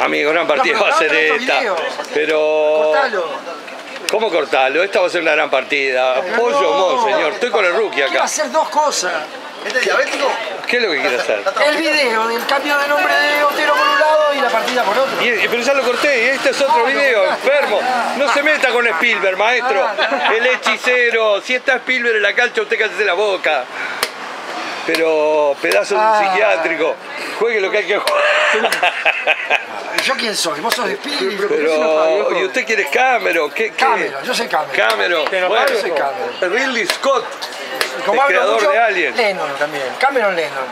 Amigo, gran partida No, va a ser esta. video. Pero. Cortalo. ¿Cómo cortarlo? Esta va a ser una gran partida. Pollo, No. mon, señor. Estoy con el rookie acá. hacer dos cosas. ¿Este es diabético? ¿Qué es lo que quiere hacer? El video del cambio de nombre de Otero por un lado y la partida por otro. Y- pero ya lo corté, y este es otro Ah, video, lo cortaste. enfermo. No se meta con Spielberg, maestro. Ah. El hechicero. Si está Spielberg en la cancha, usted cállese la boca. Pero pedazo de un Ah. psiquiátrico. Juegue lo que hay que jugar. ¿Yo quién soy? ¿Vos sos de? Pero, ¿y usted quiere Cameron? ¿Qué, qué? Cameron, yo soy Cameron. Cameron. Pero Bueno, yo soy Cameron. Ridley Scott, Como el creador mucho, de Alien. Lennon también. Cameron Lennon.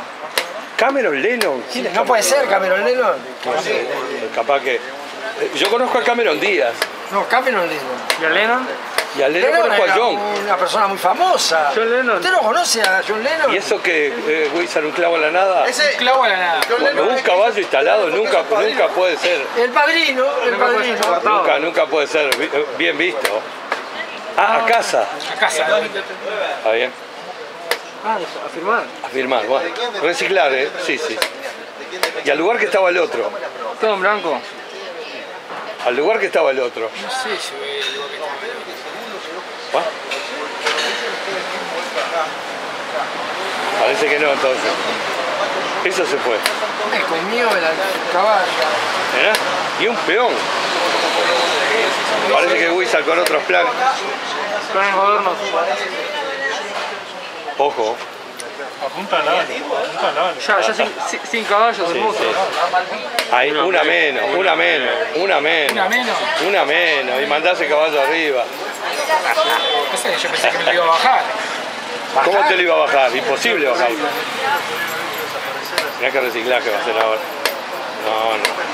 Cameron Lennon. ¿Quién es No puede ser Cameron Lennon. Lennon? Capaz que. eh, Yo conozco a Cameron Díaz No, Cameron Lennon. ¿Y a Lennon? Y a Lennon Lennon a John. una persona muy famosa. John Lennon. ¿Usted no conoce a John Lennon? ¿Y eso que eh, Wizard un clavo en la nada? Ese. Clavo a la nada. Un caballo instalado nunca, nunca puede ser. El padrino, el Nunca puede ser padrino. Nunca, nunca puede ser eh, bien visto. Ah, a casa. A casa. Está bien. Ah, a firmar. A firmar, bueno. Reciclar, ¿eh? Sí, sí. Y al lugar que estaba el otro. Todo en blanco. Al lugar que estaba el otro. No sé si el. Parece que no, entonces. Eso se fue. Conmigo el caballo. ¿Mirá? Y un peón. Parece que Wizard con otros planes. Planes modernos. Ojo. Apunta al ala, apunta al ala. Ya, ya sin, sin- sin caballos, Sí, hermoso. sí. Hay una menos, una menos, una menos. Una menos. Una menos. Y mandás el caballo arriba. No sé, yo pensé que me lo iba a bajar. ¿Cómo te lo iba a bajar? Imposible bajarlo. Mirá qué reciclaje va a hacer ahora. No, no.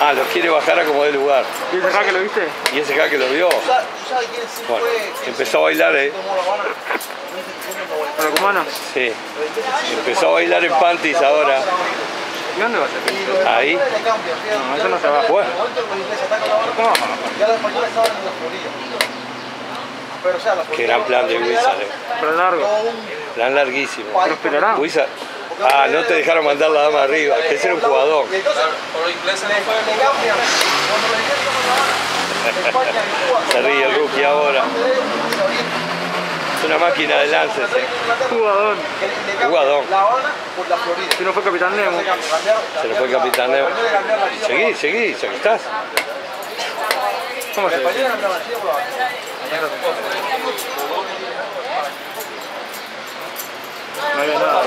Ah, lo quiere bajar a como de lugar. ¿Y ese acá que lo viste? Y ese acá que lo vio, ¿Tú sabes quién sí bueno, fue? empezó a bailar, ¿eh? Con cumano. Sí. Empezó a bailar en panties ahora. ¿Y dónde va a ser? Ahí. No, eso no se va. Bueno, En el momento qué gran plan de ¿eh? Pero largo. Plan larguísimo. Wizard. Ah, no te dejaron mandar la dama arriba. Ese era un jugador. Se ríe el rookie ahora. Es una máquina de lances, ¿eh? Jugador. que Jugador. La Habana por la Florida. Si no fue Capitán Nemo. Se le fue el capitán Nemo. Seguí, seguí, ya que estás. ¿Cómo se dice? Por. No había nada.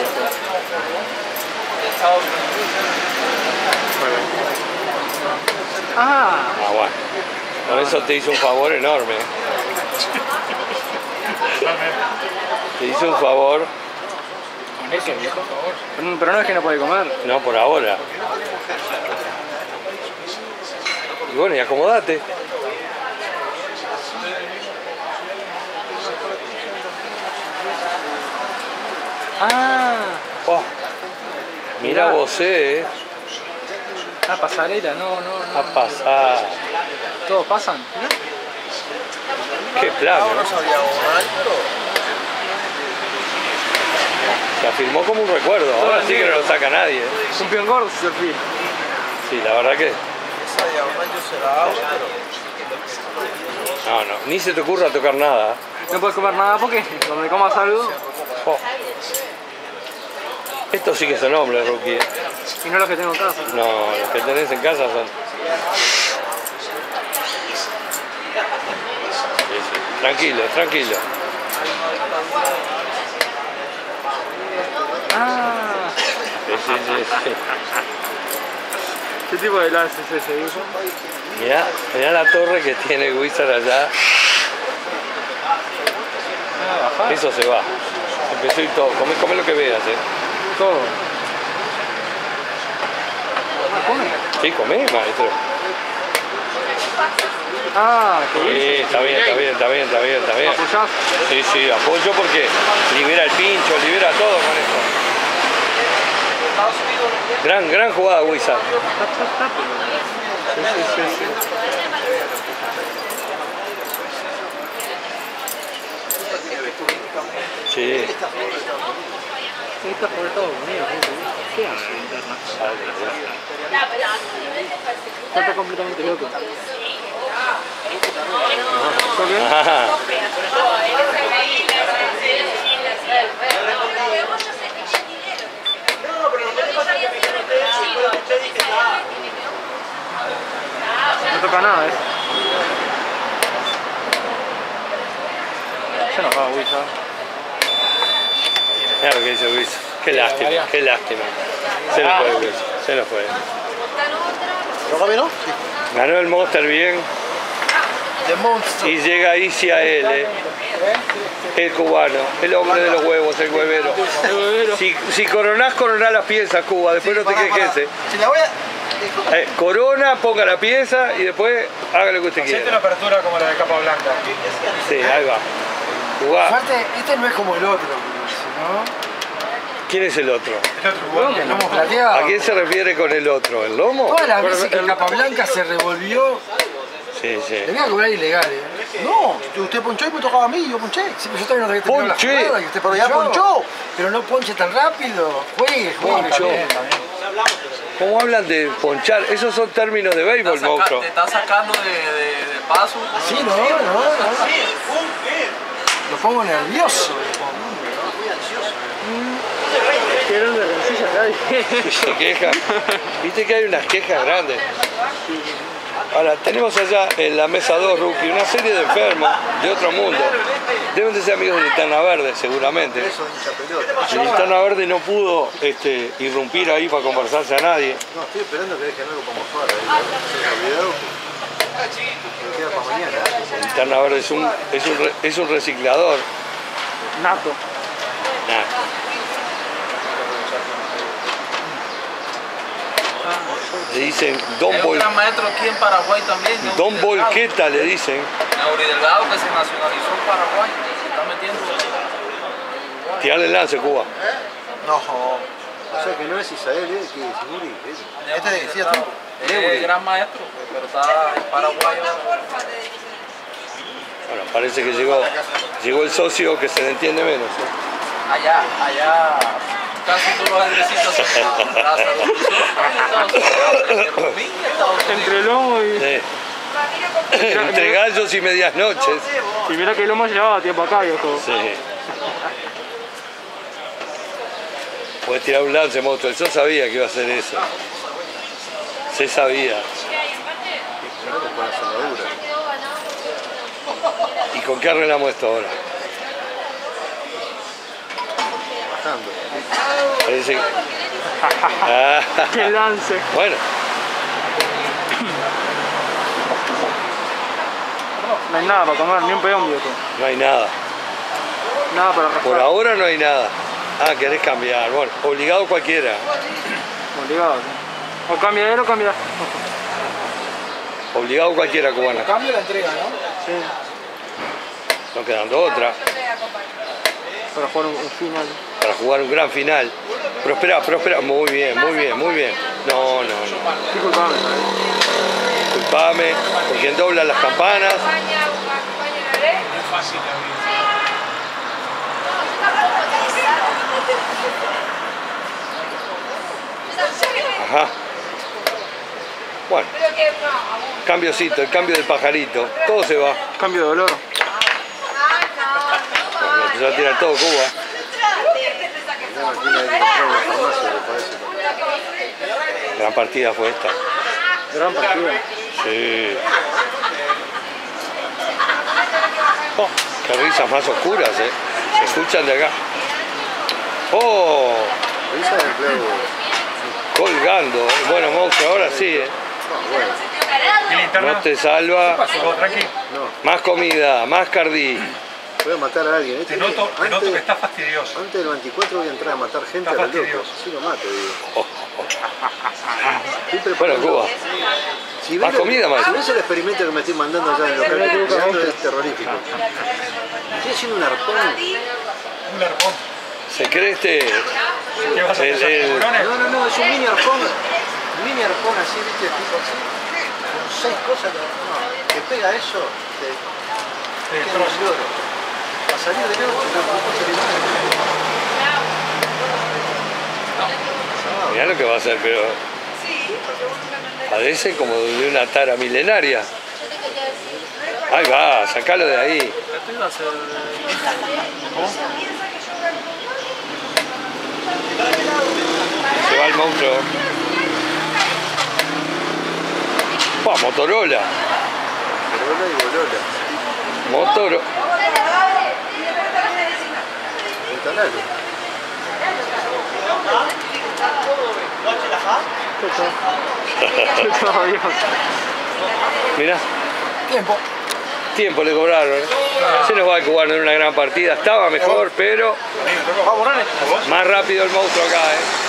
Ah, Ah, bueno. Con eso te hizo un favor enorme. Te hizo un favor, con eso, viejo, por favor. Pero, pero no es que no puede comer. no por ahora. Y bueno, y acomodate. Ah, Oh, mira Mirá. vos, eh. la pasarela, no, no, A no. pasar. Todos pasan. Qué plan, ¿no? No sabía Se afirmó como un recuerdo. Ahora sí que no lo saca nadie. ¿eh? Campeón gordo, Serfi. Sí, la verdad que. Esa diagonal yo se la hago, pero No, no. Ni se te ocurra tocar nada. No puedes comer nada porque donde comas algo Oh. Estos sí que son hombres, rookie. ¿eh? y no los que tengo en casa. No, los que tenés en casa son. Tranquilo, tranquilo. Ah, Sí, sí, sí. ¿qué tipo de lance es ese? Mirá, mirá la torre que tiene Wizard allá. Eso se va. Empezó y todo. Lo que veas, eh. Todo. Come. Sí, come, maestro. Ah, qué Sí, bien. está bien, está bien, está bien, está bien, está bien. ¿Apoyás? Sí, sí, apoyo porque libera el pincho, libera todo con esto. Gran, gran jugada, Wizard. Sí, sí, sí, sí. Sí. Está por Estados Unidos, ¿qué hace? Mía. Está completamente loco. No toca nada, ¿eh? Se nos va, uy, ¿sabes? Claro que dice Luis. Qué lástima, qué lástima. Se nos fue Luis, se nos fue. ¿Lo camino? Ganó el Monster bien The Monster. y llega Isi a él, eh. el cubano, el hombre de los huevos, el huevero. Si, si coronás, coronás las piezas, Cuba, después no te quejes. eh. Eh, corona, ponga la pieza y después haga lo que usted Siente quiera. una apertura como la de capa blanca. Sí, ahí va. Jugá. Aparte, este no es como el otro, ¿no? ¿Quién es el otro? El otro jugando. El lomo plateado. ¿A quién se refiere con el otro? ¿El lomo? Todas las veces que Capablanca se revolvió, Sí, sí. le voy a cobrar ilegal, ¿eh? No, usted ponchó y me tocaba a mí, yo ponché. Sí, pero yo también no te había terminado la jugada y usted pero ya ponchó. Pero no ponche tan rápido. Juegue, juegue. Ponchó. ¿Cómo hablan de ponchar? Esos son términos de béisbol, monstruo. te está sacando de, de, de paso. Sí, no, no, no. Lo pongo nervioso. lo pongo. Rencilla queja. Viste que hay unas quejas grandes. Ahora, tenemos allá en la mesa 2, Rookie, una serie de enfermos de otro mundo. Deben de ser amigos de Linterna Verde, seguramente. Y Linterna Verde no pudo este, irrumpir ahí para conversarse a nadie. No, estoy esperando que dejen algo para mostrar Linterna Verde es un, es un, es un reciclador. Nato. Nah. Le dicen Don, Hay un maestro aquí en Paraguay también. Don. Volqueta, le dicen. Neuri Delgado que se nacionalizó en Paraguay. Se está metiendo. Tirarle el lance, Cuba. No. O sea que no es Isael, ¿eh? Que es Muri. ¿eh? Este decías tú. Es gran maestro, pero está en Paraguay. Bueno, parece que llegó, llegó el socio que se le entiende menos. ¿eh? Allá, allá. Casi todos los son raza Unidos. Entre lomo y... Sí. Entre gallos y medias noches. Y mira que el lomo llevaba tiempo acá, viejo. Sí. Puedes tirar un lance, monstruo. Yo sabía que iba a hacer eso. Se sabía. ¿Y con qué arreglamos esto ahora? Bajando. Parece que... Ah, ¡Qué lance! bueno, No hay nada para comer, ni un peón, viejo. no hay nada. Nada para Por rascar. ahora no hay nada. Ah, querés cambiar. Bueno, obligado cualquiera. Obligado. ¿sí? O cambiar o cambiar. Obligado cualquiera cubana. Cambio la entrega, ¿no? Sí. No quedando otra. Para jugar un, un final. para jugar un gran final. Pero espera, muy bien, muy bien, muy bien. No, no, no. Disculpame. Disculpame, por quien dobla las campanas. Ajá. Bueno, cambiocito, el cambio del pajarito, todo se va. Cambio de dolor. Bueno, empezó a tirar todo Cuba. Gran partida fue esta. Gran partido. Sí. Oh, qué risas más oscuras, eh. Se escuchan de acá. Oh, colgando. Bueno, monstruo, ahora sí, eh. No te salva. Más comida, más cardí. Voy a matar a alguien. Te noto, te noto que estás fastidioso. Antes del 24 voy a entrar a matar gente Está a los locos. fastidioso. Así lo mato, digo. Oh, Bueno, Cuba. Si Más ves el- comida, maestro. Si ves el experimento que me estoy mandando allá en el local, es terrorífico. Estoy haciendo un arpón. Un arpón. Se cree este. ¿Qué vas a El- el-. No, no, no, es un mini arpón. Un mini arpón así, viste, tipo así. Con seis cosas. No, que pega eso, te Te queda destroza. un lloro. A salir de puedo salir más. Mirá lo que va a hacer, pero. Padece como de una tara milenaria. Ahí va, sacalo de ahí. Esto iba a ser. Se va el monstruo. Pa, Motorola. Corolla y Bolola. Motoro. Mirá, Tiempo. tiempo le cobraron. ¿eh? Se nos va el cubano en una gran partida. Estaba mejor, pero más rápido el monstruo acá. ¿eh?